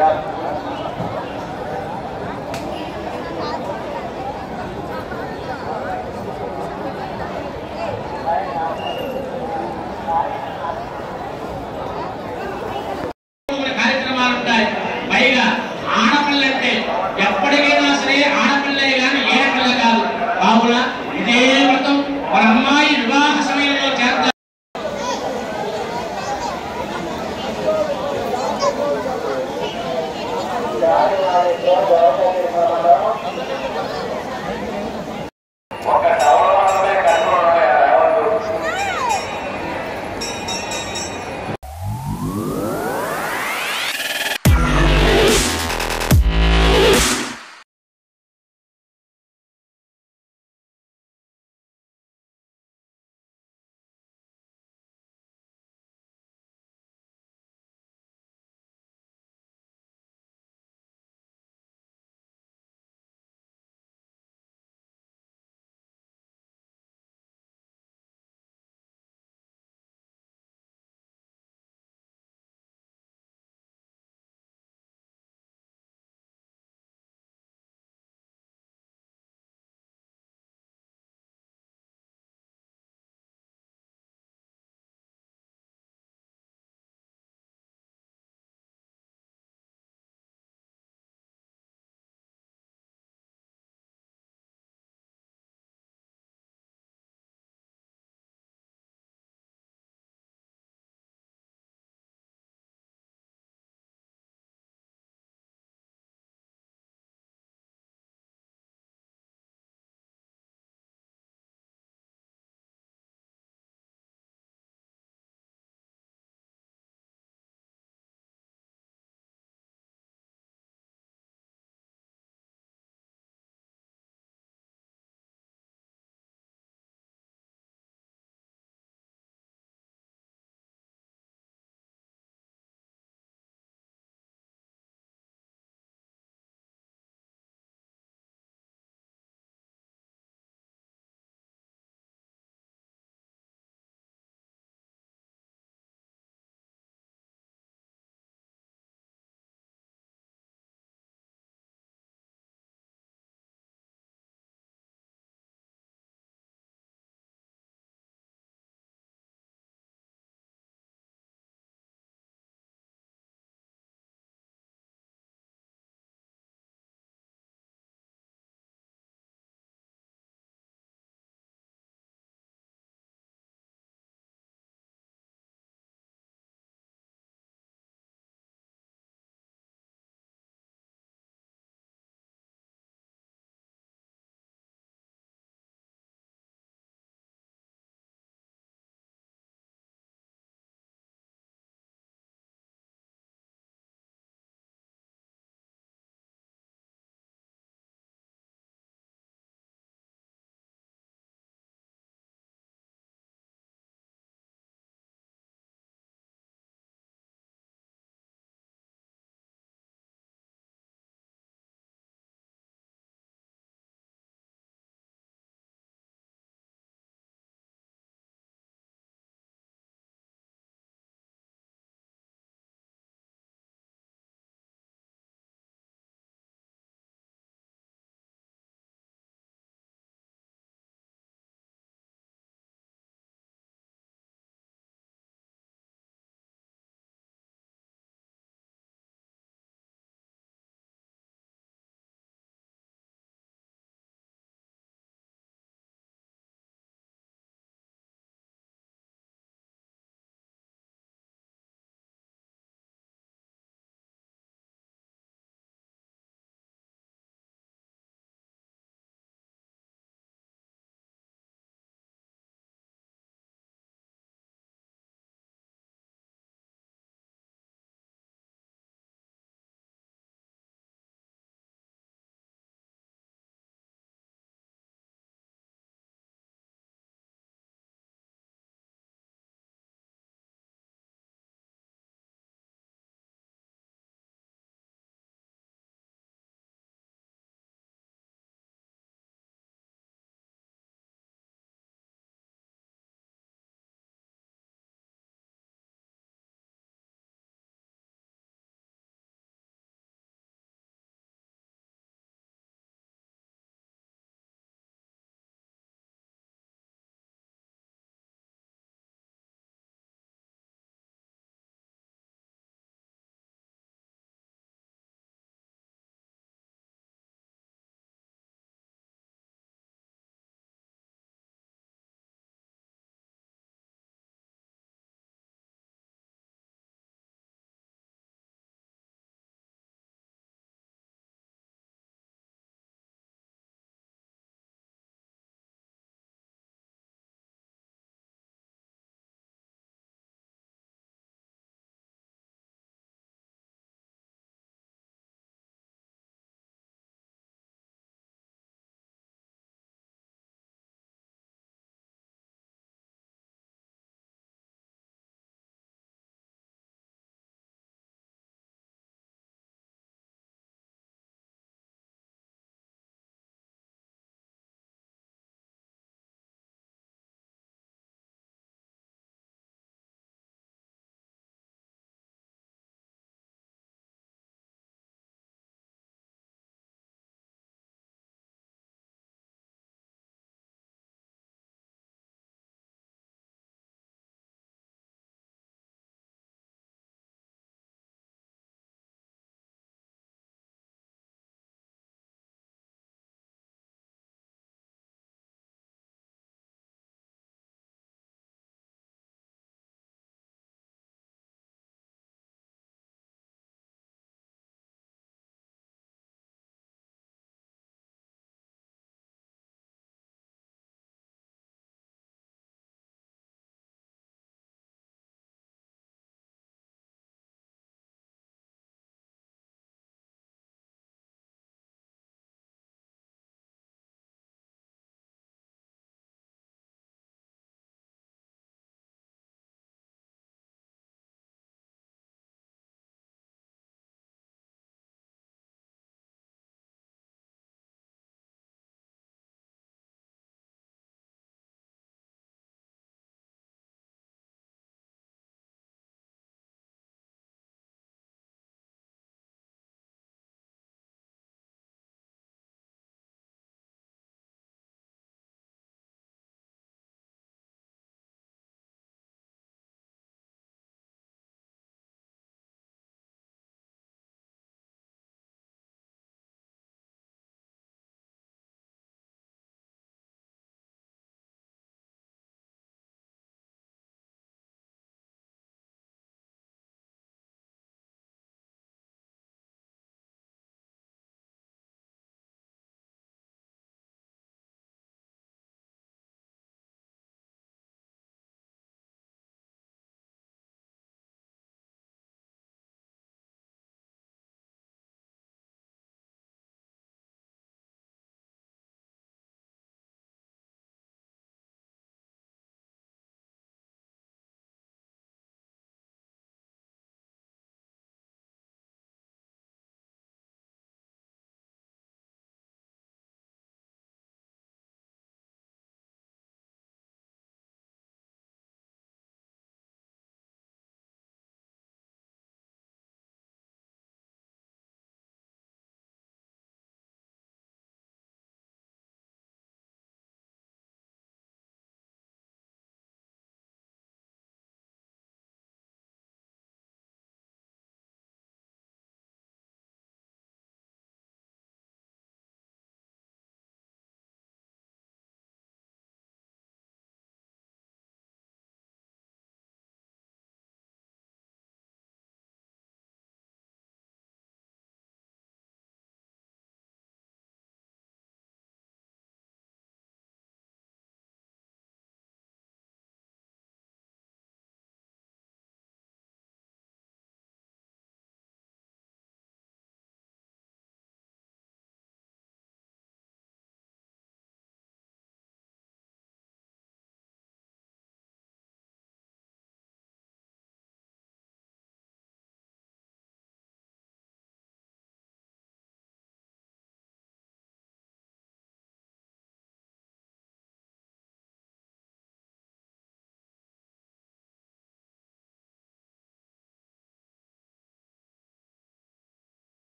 Yeah.